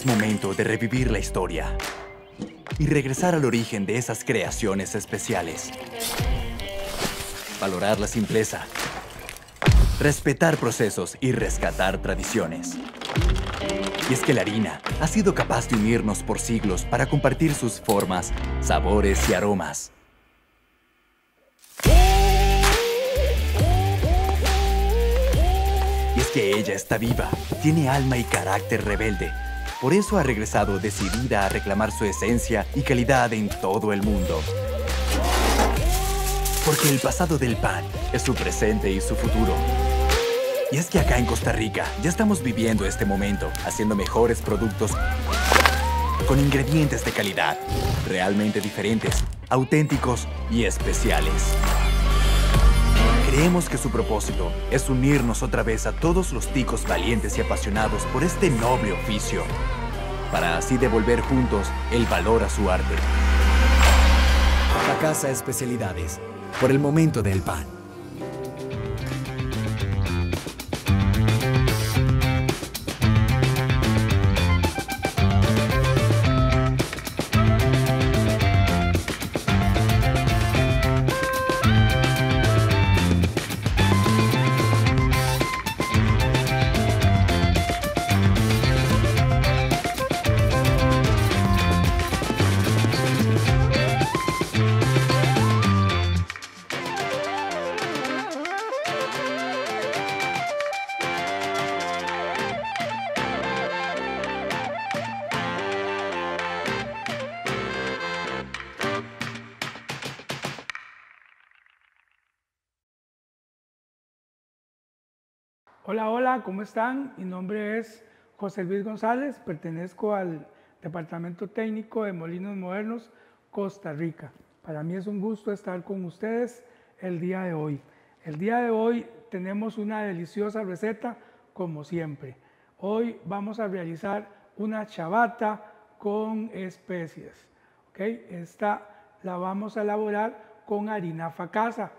Es momento de revivir la historia y regresar al origen de esas creaciones especiales. Valorar la simpleza, respetar procesos y rescatar tradiciones. Y es que la harina ha sido capaz de unirnos por siglos para compartir sus formas, sabores y aromas. Y es que ella está viva, tiene alma y carácter rebelde. Por eso ha regresado decidida a reclamar su esencia y calidad en todo el mundo. Porque el pasado del pan es su presente y su futuro. Y es que acá en Costa Rica ya estamos viviendo este momento, haciendo mejores productos con ingredientes de calidad, realmente diferentes, auténticos y especiales. Creemos que su propósito es unirnos otra vez a todos los ticos valientes y apasionados por este noble oficio, para así devolver juntos el valor a su arte. La Casa Especialidades, por el momento del pan. Hola, ¿cómo están? Mi nombre es José Luis González, pertenezco al Departamento Técnico de Molinos Modernos, Costa Rica. Para mí es un gusto estar con ustedes el día de hoy. El día de hoy tenemos una deliciosa receta, como siempre. Hoy vamos a realizar una chabata con especies. ¿okay? Esta la vamos a elaborar con harina facasa.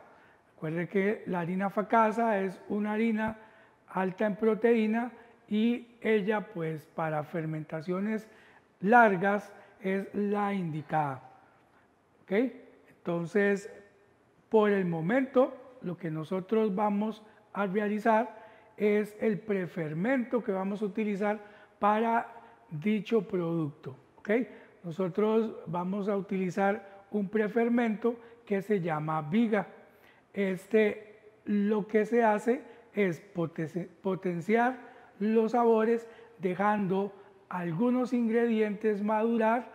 Recuerde que la harina facasa es una harina alta en proteína y ella pues para fermentaciones largas es la indicada. ¿Ok? Entonces, por el momento, lo que nosotros vamos a realizar es el prefermento que vamos a utilizar para dicho producto. ¿Ok? Nosotros vamos a utilizar un prefermento que se llama viga. Este lo que se hace es potenciar los sabores dejando algunos ingredientes madurar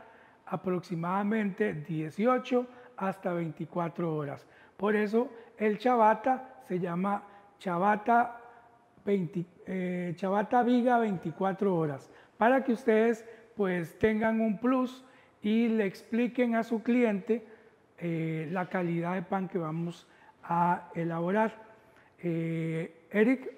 aproximadamente 18 hasta 24 horas. Por eso el chabata se llama chabata, 20, eh, chabata viga 24 horas, para que ustedes pues tengan un plus y le expliquen a su cliente eh, la calidad de pan que vamos a elaborar. Eh, Eric,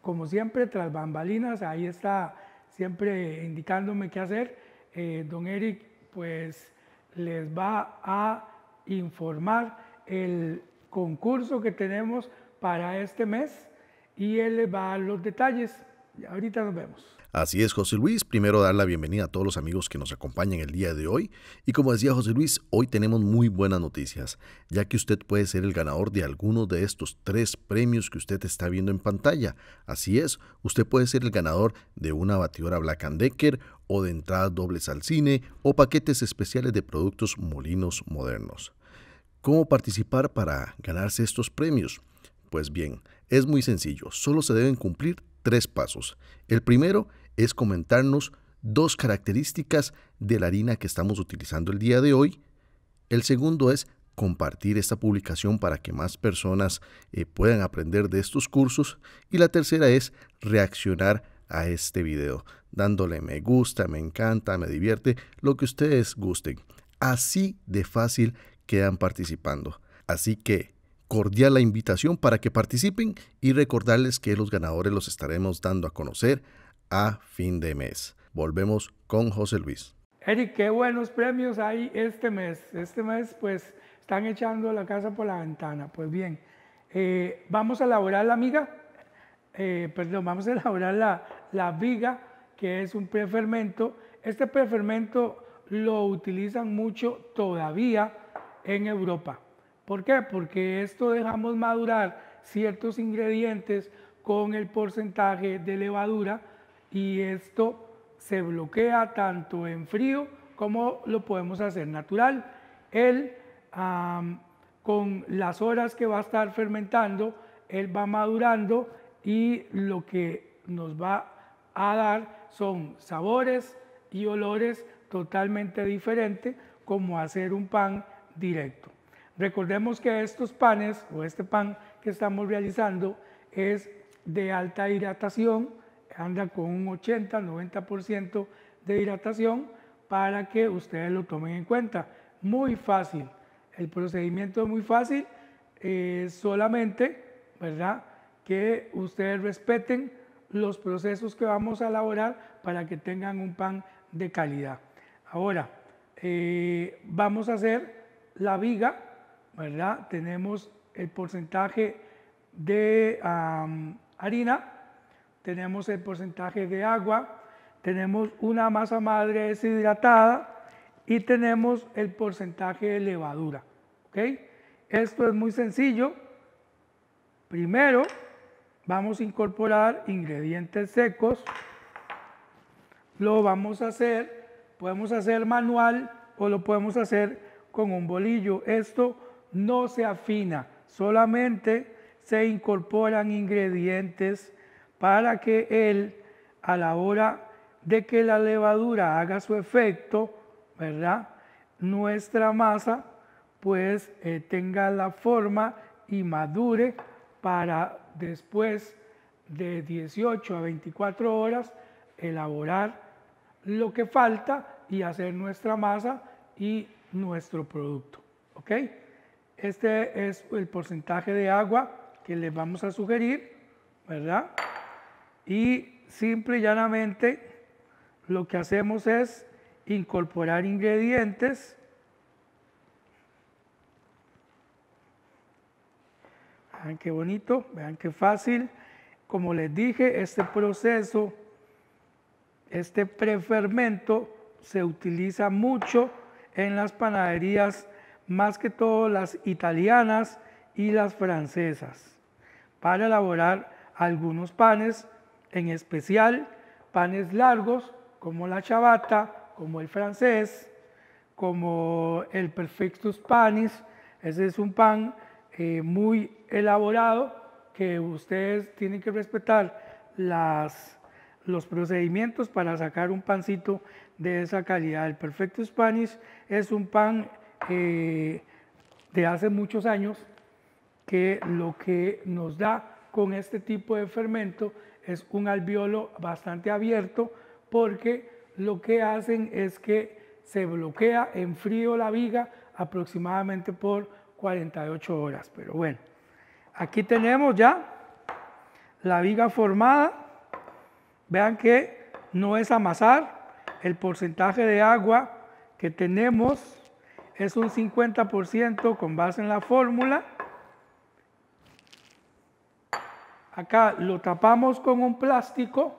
como siempre, tras bambalinas, ahí está siempre indicándome qué hacer. Eh, don Eric, pues les va a informar el concurso que tenemos para este mes y él les va a dar los detalles. Ahorita nos vemos. Así es, José Luis. Primero dar la bienvenida a todos los amigos que nos acompañan el día de hoy. Y como decía José Luis, hoy tenemos muy buenas noticias, ya que usted puede ser el ganador de alguno de estos tres premios que usted está viendo en pantalla. Así es, usted puede ser el ganador de una batidora Black Decker o de entradas dobles al cine o paquetes especiales de productos molinos modernos. ¿Cómo participar para ganarse estos premios? Pues bien, es muy sencillo, solo se deben cumplir tres pasos. El primero es comentarnos dos características de la harina que estamos utilizando el día de hoy. El segundo es compartir esta publicación para que más personas eh, puedan aprender de estos cursos. Y la tercera es reaccionar a este video, dándole me gusta, me encanta, me divierte, lo que ustedes gusten. Así de fácil quedan participando. Así que cordial la invitación para que participen y recordarles que los ganadores los estaremos dando a conocer a fin de mes. Volvemos con José Luis. Eric, qué buenos premios hay este mes. Este mes pues están echando la casa por la ventana. Pues bien, vamos a elaborar la miga, perdón, vamos a elaborar la, la viga, que es un prefermento. Este prefermento lo utilizan mucho todavía en Europa. ¿Por qué? Porque esto dejamos madurar ciertos ingredientes con el porcentaje de levadura y esto se bloquea tanto en frío como lo podemos hacer natural. Él, con las horas que va a estar fermentando, él va madurando y lo que nos va a dar son sabores y olores totalmente diferentes como hacer un pan directo. Recordemos que estos panes o este pan que estamos realizando es de alta hidratación, anda con un 80-90% de hidratación para que ustedes lo tomen en cuenta. Muy fácil, el procedimiento es muy fácil, solamente, ¿verdad? Que ustedes respeten los procesos que vamos a elaborar para que tengan un pan de calidad. Ahora, eh, vamos a hacer la viga, ¿verdad? Tenemos el porcentaje de harina, tenemos el porcentaje de agua, tenemos una masa madre deshidratada y tenemos el porcentaje de levadura. ¿ok? Esto es muy sencillo. Primero vamos a incorporar ingredientes secos. Lo vamos a hacer, podemos hacer manual o lo podemos hacer con un bolillo. Esto no se afina, solamente se incorporan ingredientes para que él, a la hora de que la levadura haga su efecto, ¿verdad? Nuestra masa pues eh, tenga la forma y madure para después de 18 a 24 horas elaborar lo que falta y hacer nuestra masa y nuestro producto. ¿Ok? Este es el porcentaje de agua que les vamos a sugerir, ¿verdad? Y simple y llanamente lo que hacemos es incorporar ingredientes Vean qué bonito, vean qué fácil. Como les dije, este proceso, este prefermento se utiliza mucho en las panaderías, más que todo las italianas y las francesas, para elaborar algunos panes, en especial panes largos como la chabata, como el francés, como el perfectus panis. Ese es un pan eh, muy elaborado que ustedes tienen que respetar las, los procedimientos para sacar un pancito de esa calidad. El Perfecto Spanish es un pan eh, de hace muchos años que lo que nos da con este tipo de fermento es un alveolo bastante abierto porque lo que hacen es que se bloquea en frío la viga aproximadamente por 48 horas. Pero bueno, aquí tenemos ya la viga formada. Vean que no es amasar. El porcentaje de agua que tenemos es un 50% con base en la fórmula. Acá lo tapamos con un plástico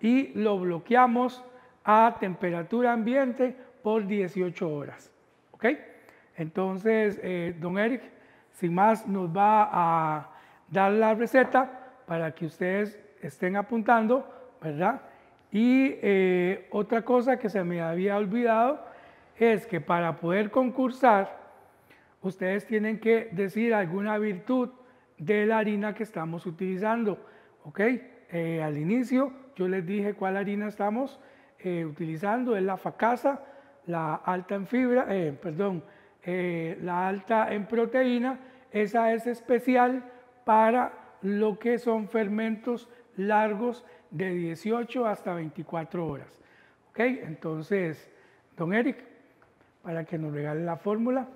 y lo bloqueamos a temperatura ambiente por 18 horas. ¿Ok? Entonces, eh, don Eric, sin más, nos va a dar la receta para que ustedes estén apuntando, ¿verdad? Y eh, otra cosa que se me había olvidado es que para poder concursar, ustedes tienen que decir alguna virtud de la harina que estamos utilizando, ¿ok? Eh, al inicio yo les dije cuál harina estamos utilizando, es la facasa, la alta en fibra, perdón, eh, la alta en proteína, esa es especial para lo que son fermentos largos de 18 hasta 24 horas. ¿Ok? Entonces, don Eric, para que nos regale la fórmula.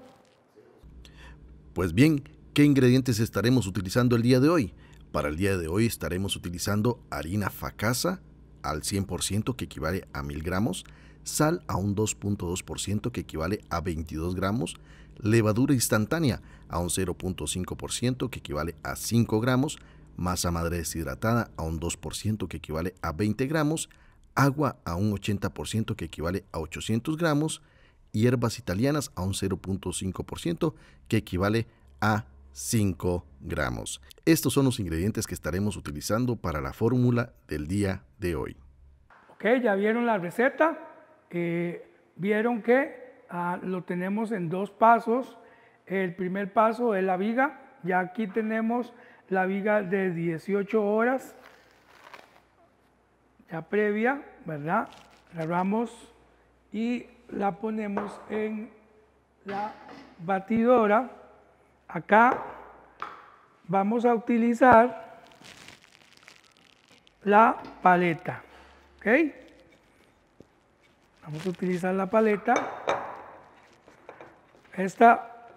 Pues bien, ¿qué ingredientes estaremos utilizando el día de hoy? Para el día de hoy estaremos utilizando harina facasa al 100% que equivale a 1000 gramos, sal a un 2.2% que equivale a 22 gramos, levadura instantánea a un 0.5% que equivale a 5 gramos, masa madre deshidratada a un 2% que equivale a 20 gramos, agua a un 80% que equivale a 800 gramos, hierbas italianas a un 0.5% que equivale a 5 gramos. Estos son los ingredientes que estaremos utilizando para la fórmula del día de hoy. Ok, ya vieron la receta, eh, vieron que ah, lo tenemos en dos pasos. El primer paso es la viga, ya aquí tenemos la viga de 18 horas, ya previa, ¿verdad? Agarramos y la ponemos en la batidora. Acá vamos a utilizar la paleta, ¿ok? Vamos a utilizar la paleta. Esta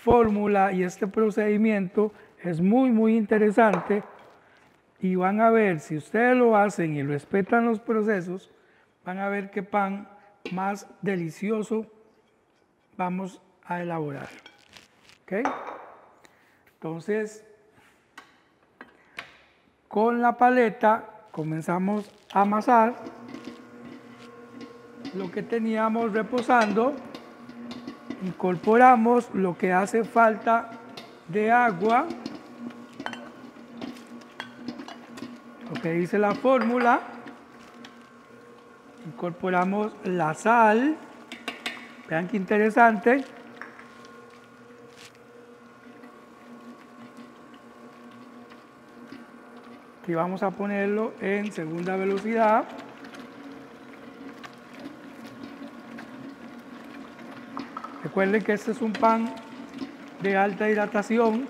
fórmula y este procedimiento es muy, muy interesante y van a ver, si ustedes lo hacen y respetan los procesos, van a ver qué pan más delicioso vamos a elaborar. ¿Ok? Entonces, con la paleta comenzamos a amasar lo que teníamos reposando, incorporamos lo que hace falta de agua, lo que dice la fórmula, incorporamos la sal, vean qué interesante, y vamos a ponerlo en segunda velocidad. Recuerden que este es un pan de alta hidratación.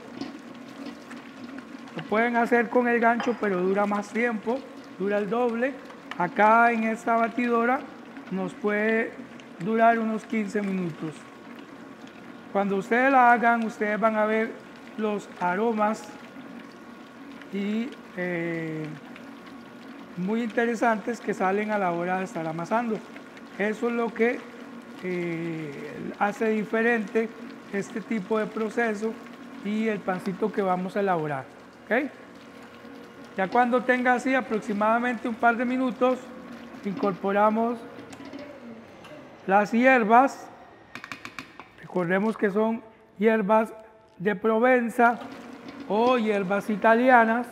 Lo pueden hacer con el gancho, pero dura más tiempo, dura el doble. Acá en esta batidora nos puede durar unos 15 minutos. Cuando ustedes la hagan, ustedes van a ver los aromas y eh, muy interesantes que salen a la hora de estar amasando. Eso es lo que eh, hace diferente este tipo de proceso y el pancito que vamos a elaborar. Ya cuando tenga así aproximadamente un par de minutos, incorporamos las hierbas. Recordemos que son hierbas de Provenza o hierbas italianas.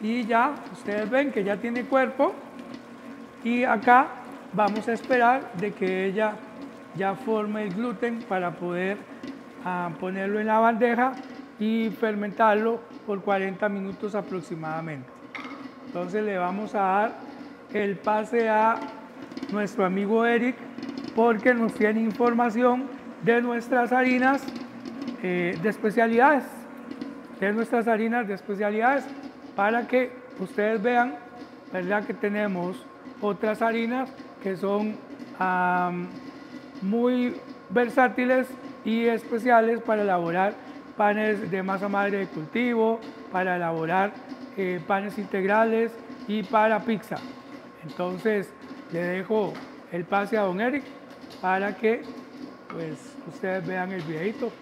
Y ya, ustedes ven que ya tiene cuerpo. Y acá vamos a esperar de que ella ya forme el gluten para poder ah, ponerlo en la bandeja y fermentarlo por 40 minutos aproximadamente. Entonces le vamos a dar el pase a nuestro amigo Eric porque nos tiene información de nuestras harinas eh, de especialidades, de nuestras harinas de especialidades, para que ustedes vean, ¿verdad? Que tenemos otras harinas que son muy versátiles y especiales para elaborar panes de masa madre de cultivo, para elaborar eh, panes integrales y para pizza. Entonces, le dejo el pase a don Eric para que pues ustedes vean el videito.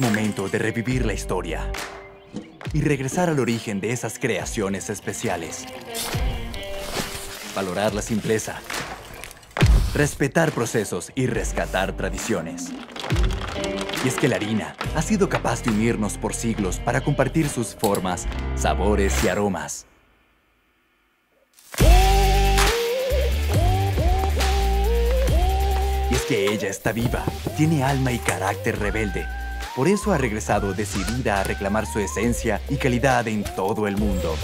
Momento de revivir la historia y regresar al origen de esas creaciones especiales. Valorar la simpleza, respetar procesos y rescatar tradiciones. Y es que la harina ha sido capaz de unirnos por siglos para compartir sus formas, sabores y aromas. Y es que ella está viva, tiene alma y carácter rebelde. Por eso ha regresado decidida a reclamar su esencia y calidad en todo el mundo.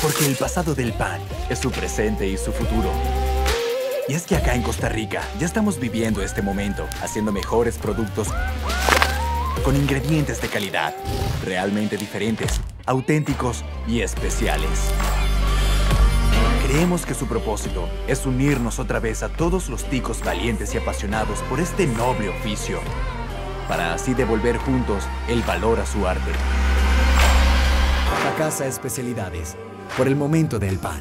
Porque el pasado del pan es su presente y su futuro. Y es que acá en Costa Rica ya estamos viviendo este momento, haciendo mejores productos con ingredientes de calidad, realmente diferentes, auténticos y especiales. Creemos que su propósito es unirnos otra vez a todos los ticos valientes y apasionados por este noble oficio, para así devolver juntos el valor a su arte. La Casa Especialidades. Por el momento del pan.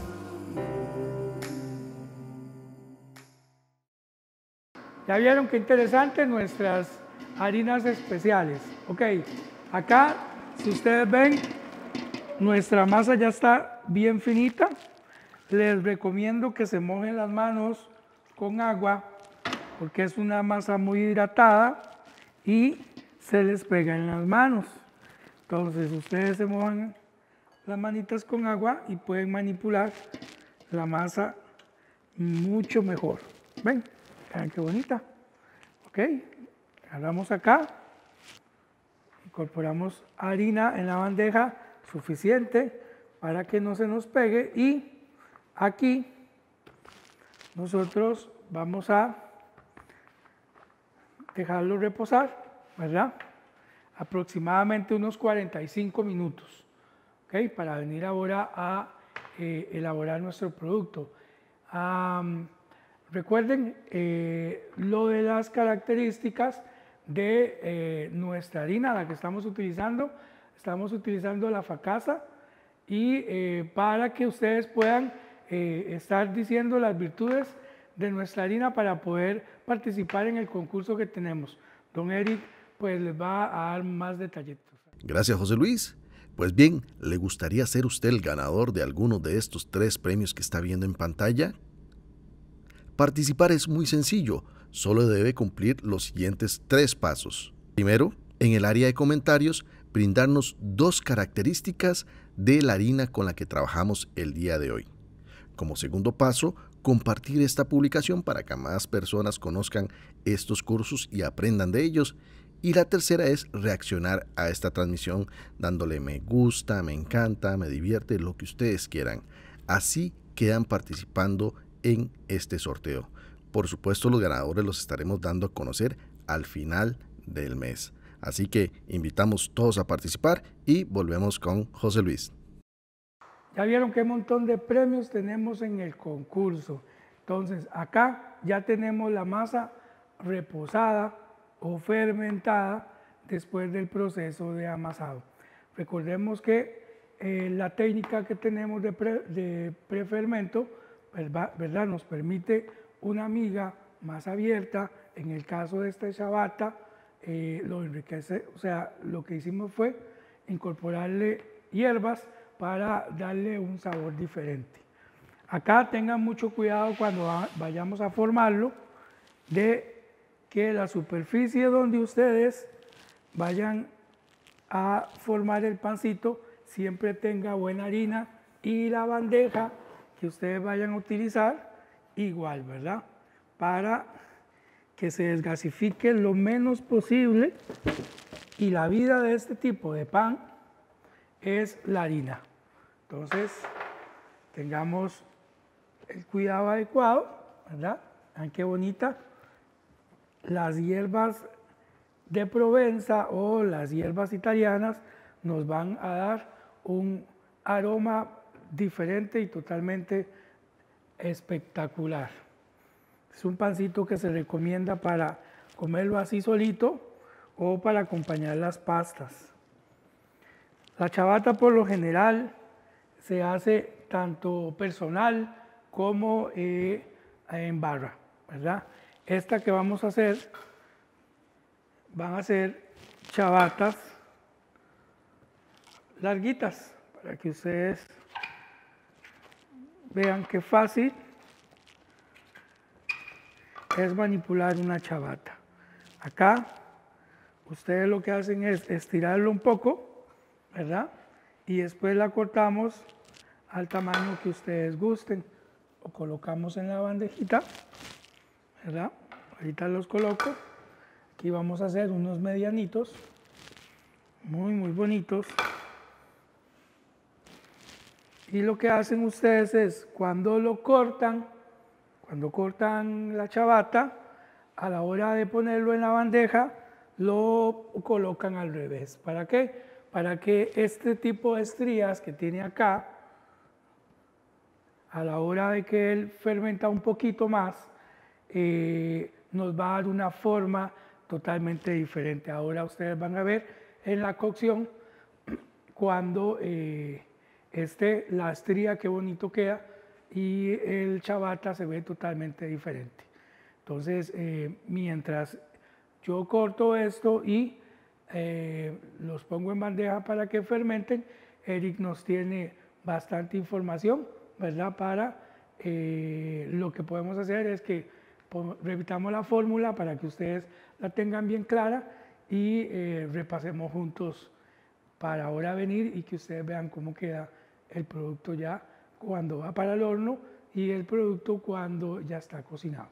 Ya vieron qué interesante nuestras harinas especiales. Ok, acá, si ustedes ven, nuestra masa ya está bien finita. Les recomiendo que se mojen las manos con agua porque es una masa muy hidratada y se les pega en las manos. Entonces ustedes se mojan las manitas con agua y pueden manipular la masa mucho mejor. ¿Ven? Vean qué bonita. Ok, agarramos acá, incorporamos harina en la bandeja suficiente para que no se nos pegue y aquí nosotros vamos a dejarlo reposar, ¿verdad? Aproximadamente unos 45 minutos, ¿ok? Para venir ahora a eh, elaborar nuestro producto. Recuerden eh, lo de las características de eh, nuestra harina, la que estamos utilizando. Estamos utilizando la facasa y para que ustedes puedan estar diciendo las virtudes de nuestra harina para poder participar en el concurso que tenemos. Don Eric pues les va a dar más detallitos. Gracias José Luis. Pues bien, ¿le gustaría ser usted el ganador de alguno de estos tres premios que está viendo en pantalla? Participar es muy sencillo, solo debe cumplir los siguientes tres pasos. Primero, en el área de comentarios, brindarnos dos características de la harina con la que trabajamos el día de hoy. Como segundo paso, compartir esta publicación para que más personas conozcan estos cursos y aprendan de ellos. Y la tercera es reaccionar a esta transmisión dándole me gusta, me encanta, me divierte, lo que ustedes quieran. Así quedan participando en este sorteo. Por supuesto, los ganadores los estaremos dando a conocer al final del mes. Así que invitamos todos a participar y volvemos con José Luis. Ya vieron qué montón de premios tenemos en el concurso. Entonces, acá ya tenemos la masa reposada o fermentada después del proceso de amasado. Recordemos que eh, la técnica que tenemos de, de prefermento ¿verdad? Nos permite una miga más abierta. En el caso de esta chabata, eh, lo enriquece, o sea, lo que hicimos fue incorporarle hierbas para darle un sabor diferente. Acá tengan mucho cuidado cuando vayamos a formarlo de que la superficie donde ustedes vayan a formar el pancito siempre tenga buena harina y la bandeja que ustedes vayan a utilizar igual, ¿verdad? Para que se desgasifique lo menos posible y la vida de este tipo de pan es la harina. Entonces, tengamos el cuidado adecuado, ¿verdad? Vean qué bonita. Las hierbas de Provenza o las hierbas italianas nos van a dar un aroma diferente y totalmente espectacular. Es un pancito que se recomienda para comerlo así solito o para acompañar las pastas. La chabata por lo general se hace tanto personal como eh, en barra, ¿verdad? Esta que vamos a hacer van a ser chabatas larguitas para que ustedes Vean qué fácil es manipular una chabata. Acá ustedes lo que hacen es estirarlo un poco, ¿verdad? Y después la cortamos al tamaño que ustedes gusten. O colocamos en la bandejita, Ahorita los coloco. Aquí vamos a hacer unos medianitos, muy, muy bonitos. Y lo que hacen ustedes es, cuando lo cortan, cuando cortan la chabata, a la hora de ponerlo en la bandeja, lo colocan al revés. ¿Para qué? Para que este tipo de estrías que tiene acá, a la hora de que él fermenta un poquito más, eh, nos va a dar una forma totalmente diferente. Ahora ustedes van a ver en la cocción cuando eh, este, la estría, qué bonito queda, y el chabata se ve totalmente diferente. Entonces, eh, mientras yo corto esto y los pongo en bandeja para que fermenten, Eric nos tiene bastante información, ¿verdad? Para lo que podemos hacer es que repitamos la fórmula para que ustedes la tengan bien clara y repasemos juntos para ahora venir y que ustedes vean cómo queda el producto ya cuando va para el horno y el producto cuando ya está cocinado.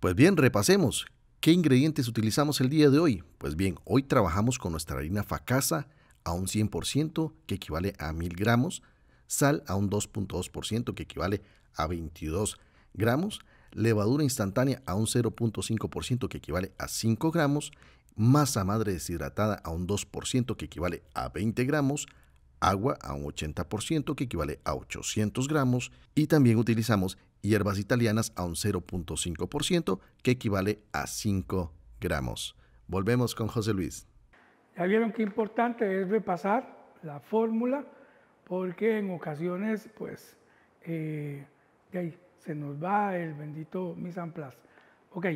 Pues bien, repasemos. ¿Qué ingredientes utilizamos el día de hoy? Pues bien, hoy trabajamos con nuestra harina facasa a un 100% que equivale a 1000 gramos, sal a un 2.2% que equivale a 22 gramos, levadura instantánea a un 0.5% que equivale a 5 gramos masa madre deshidratada a un 2% que equivale a 20 gramos, agua a un 80% que equivale a 800 gramos y también utilizamos hierbas italianas a un 0.5% que equivale a 5 gramos. Volvemos con José Luis. Ya vieron qué importante es repasar la fórmula porque en ocasiones pues eh, ahí, se nos va el bendito mise en place. Ok,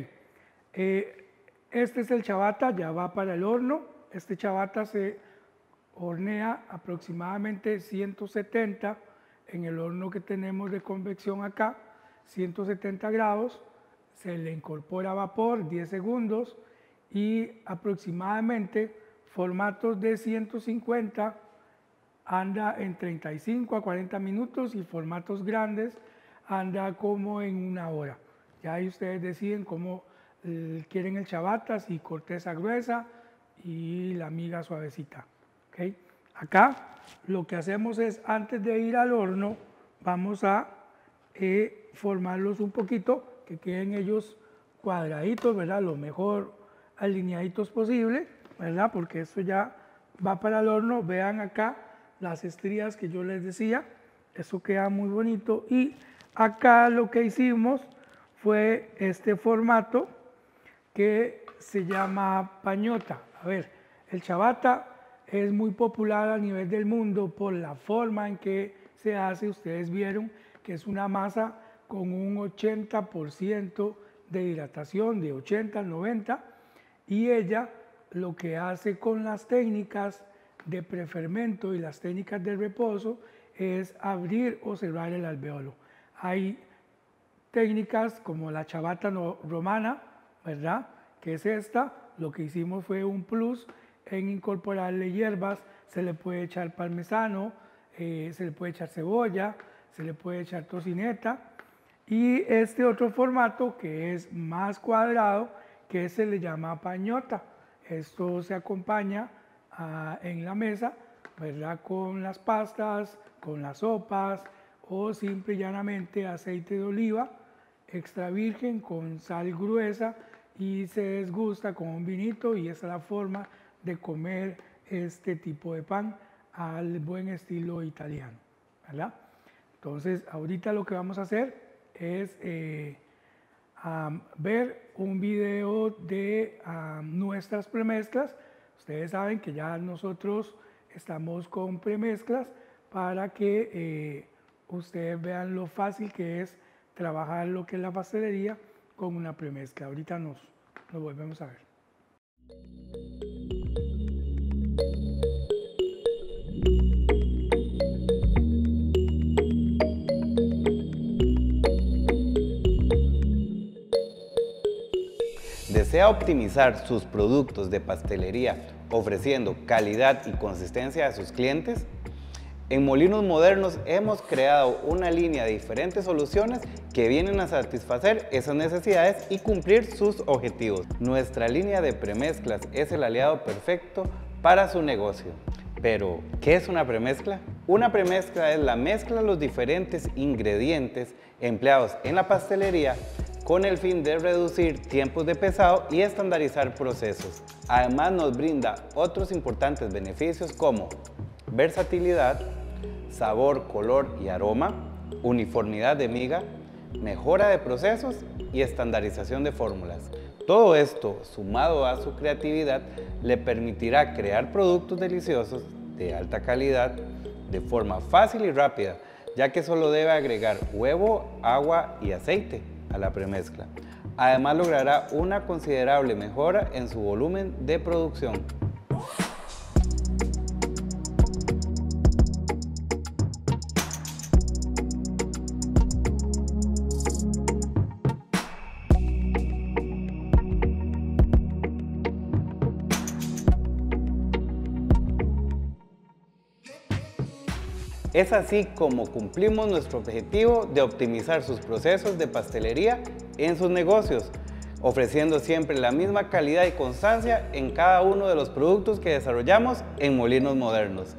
eh, este es el chabata, ya va para el horno. Este chabata se hornea aproximadamente 170 en el horno que tenemos de convección acá, 170 grados. Se le incorpora vapor 10 segundos y aproximadamente formatos de 150 anda en 35 a 40 minutos y formatos grandes anda como en una hora. Ya ahí ustedes deciden cómo quieren el chabatas y corteza gruesa y la miga suavecita. ¿okay? Acá lo que hacemos es, antes de ir al horno, vamos a eh, formarlos un poquito, que queden ellos cuadraditos, ¿verdad? Lo mejor alineaditos posible, ¿verdad? Porque esto ya va para el horno. Vean acá las estrías que yo les decía. Eso queda muy bonito. Y acá lo que hicimos fue este formato que se llama pañota. A ver, el chabata es muy popular a nivel del mundo por la forma en que se hace. Ustedes vieron que es una masa con un 80% de hidratación, de 80 al 90, y ella lo que hace con las técnicas de prefermento y las técnicas de reposo es abrir o cerrar el alveolo. Hay técnicas como la chabata romana, ¿verdad? Que es esta. Lo que hicimos fue un plus en incorporarle hierbas. Se le puede echar parmesano, eh, se le puede echar cebolla, se le puede echar tocineta. Y este otro formato que es más cuadrado, que se le llama pañota. Esto se acompaña ah, en la mesa, ¿verdad? Con las pastas, con las sopas o simple y llanamente aceite de oliva extra virgen con sal gruesa y se desgusta con un vinito y esa es la forma de comer este tipo de pan al buen estilo italiano. ¿verdad? Entonces, ahorita lo que vamos a hacer es eh, ver un video de nuestras premezclas. Ustedes saben que ya nosotros estamos con premezclas para que eh, ustedes vean lo fácil que es trabajar lo que es la pastelería con una premezcla. Ahorita nos, nos volvemos a ver. ¿Desea optimizar sus productos de pastelería ofreciendo calidad y consistencia a sus clientes? En Molinos Modernos hemos creado una línea de diferentes soluciones que vienen a satisfacer esas necesidades y cumplir sus objetivos. Nuestra línea de premezclas es el aliado perfecto para su negocio. Pero, ¿qué es una premezcla? Una premezcla es la mezcla de los diferentes ingredientes empleados en la pastelería con el fin de reducir tiempos de pesado y estandarizar procesos. Además nos brinda otros importantes beneficios como versatilidad, sabor, color y aroma, uniformidad de miga, mejora de procesos y estandarización de fórmulas. Todo esto, sumado a su creatividad, le permitirá crear productos deliciosos de alta calidad de forma fácil y rápida, ya que solo debe agregar huevo, agua y aceite a la premezcla. Además logrará una considerable mejora en su volumen de producción. Es así como cumplimos nuestro objetivo de optimizar sus procesos de pastelería en sus negocios, ofreciendo siempre la misma calidad y constancia en cada uno de los productos que desarrollamos en Molinos Modernos.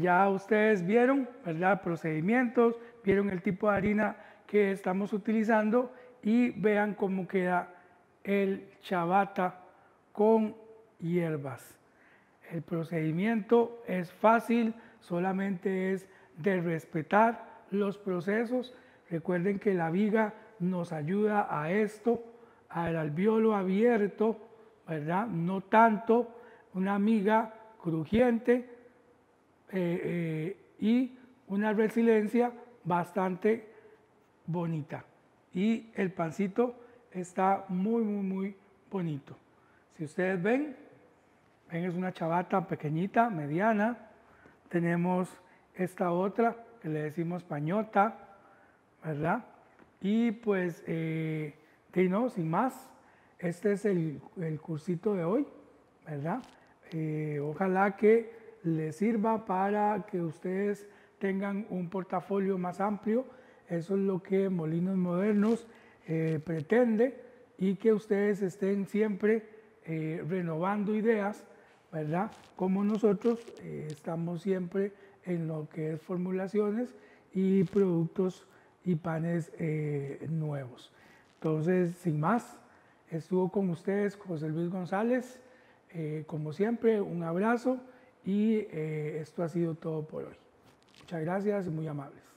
Ya ustedes vieron, ¿verdad? Procedimientos, vieron el tipo de harina que estamos utilizando y vean cómo queda el chabata con hierbas. El procedimiento es fácil, solamente es de respetar los procesos. Recuerden que la viga nos ayuda a esto, al albiolo abierto, ¿verdad? No tanto una miga crujiente eh, eh, y una resiliencia bastante bonita. Y el pancito está muy, muy, muy bonito. Si ustedes ven, ven es una chabata pequeñita, mediana. Tenemos esta otra que le decimos pañota, ¿verdad? Y pues, eh, no, sin más, este es el, el cursito de hoy, ¿verdad? Eh, ojalá que les sirva para que ustedes tengan un portafolio más amplio. Eso es lo que Molinos Modernos eh, pretende y que ustedes estén siempre eh, renovando ideas, ¿verdad? Como nosotros eh, estamos siempre en lo que es formulaciones y productos y panes nuevos. Entonces, sin más, estuvo con ustedes José Luis González. como siempre, un abrazo y esto ha sido todo por hoy. Muchas gracias y muy amables.